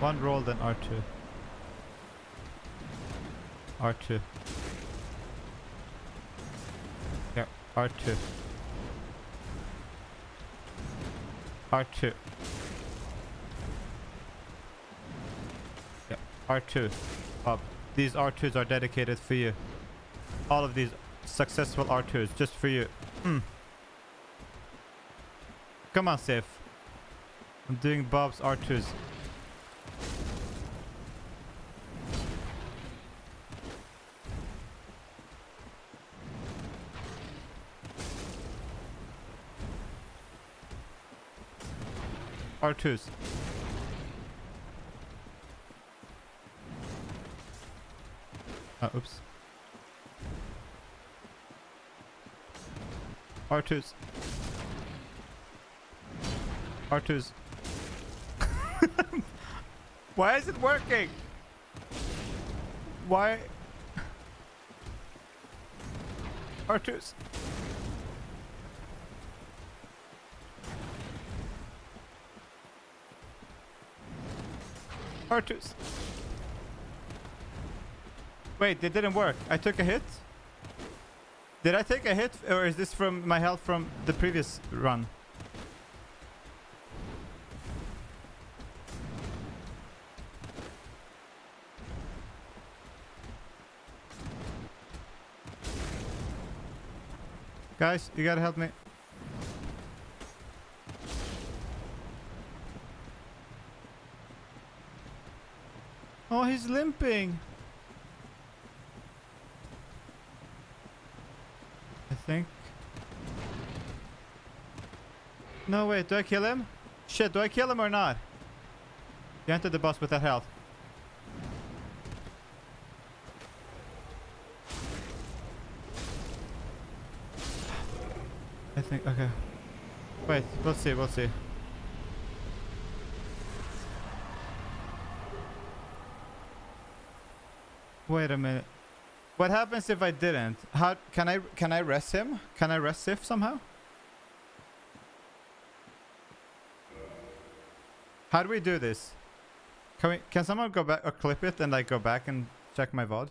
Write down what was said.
One roll, then R2. R2. Yeah, R2. R2. Yeah, R2. Up. These R2s are dedicated for you. All of these successful R2s, just for you. Mm. Come on, safe. I'm doing Bob's R2s. R2s. Uh, oops. R2s. R2s. Why is it working? Why? R2s. R2s. Wait, it didn't work. I took a hit? Did I take a hit or is this from my health from the previous run? Guys, you gotta help me. Oh, he's limping. I think. No, wait, do I kill him? Shit, do I kill him or not? You entered the bus with that health. I think, okay. Wait, we'll see, we'll see. Wait a minute. What happens if I didn't? How can I can I rest him? Can I rest Sif somehow? How do we do this? Can we can someone go back or clip it and like go back and check my VOD?